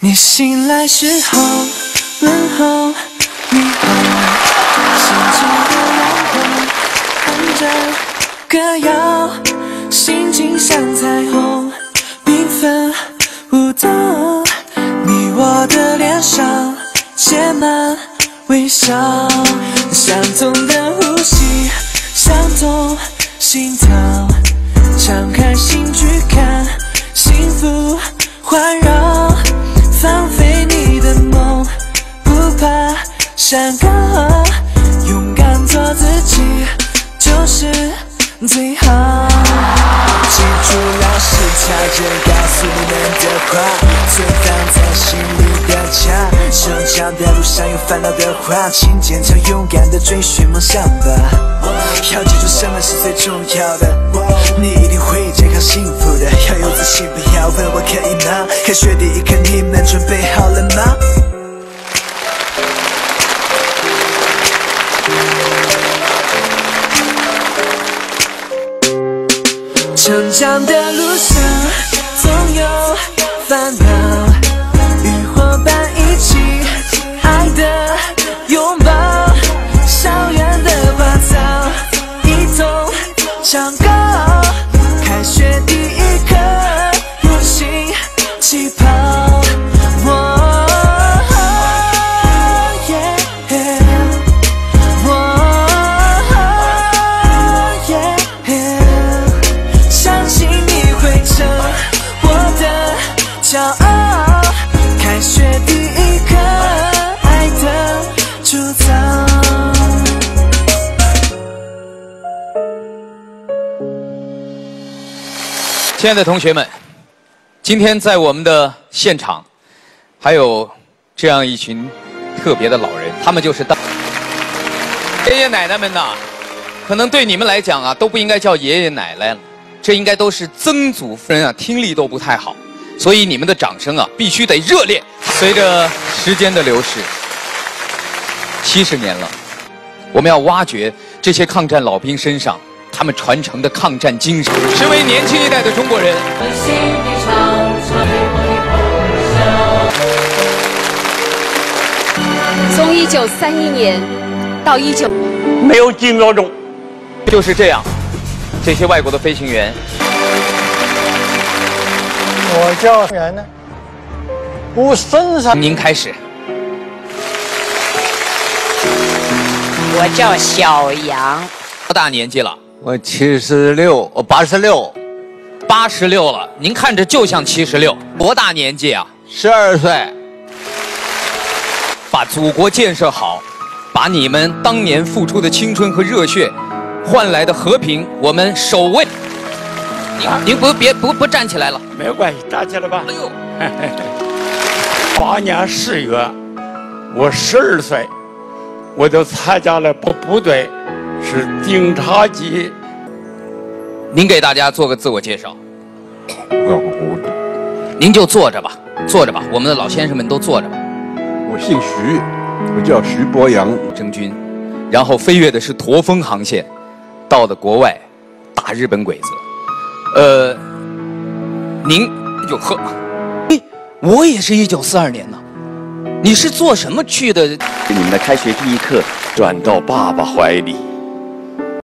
你醒来时候问候你好，心中的阳光伴着歌谣，心情像彩虹缤纷舞动，你我的脸上写满微笑，相同的呼吸，相同心跳，敞开心去看，幸福环绕，山高，勇敢做自己就是最好。记住老师他着告诉你们的话，存放在心里的家。成长的路上有烦恼的话，请坚强勇敢的追寻梦想吧。要记住什么是最重要的，你一定会健康幸福的。要有自信，不要问我可以吗？开学第一课，你们准备好了吗？成长的路上总有烦恼，与伙伴一起爱的拥抱，校园的花草一同唱歌。亲爱的同学们，今天在我们的现场，还有这样一群特别的老人，他们就是大爷爷奶奶们呐。可能对你们来讲啊，都不应该叫爷爷奶奶了，这应该都是曾祖父人啊，听力都不太好，所以你们的掌声啊，必须得热烈。随着时间的流逝，七十年了，我们要挖掘这些抗战老兵身上他们传承的抗战精神。身为年轻一代的中国人，从一九三一年到一九，没有几秒钟，就是这样，这些外国的飞行员我叫人呢，我身上您开始。我叫小杨，多大年纪了？我七十六，我八十六，八十六了。您看着就像七十六，多大年纪啊？十二岁。把祖国建设好，把你们当年付出的青春和热血换来的和平，我们守卫。您您不别不不站起来了。没有关系，站起来吧。哎呦，八年十月，我十二岁，我就参加了部部队，是警察局。您给大家做个自我介绍。我您就坐着吧，坐着吧。我们的老先生们都坐着吧。我姓徐，我叫徐博洋。征军，然后飞跃的是驼峰航线，到的国外打日本鬼子。呃，您就喝？哎，我也是一九四二年呢。你是做什么去的？你们的开学第一课转到爸爸怀里。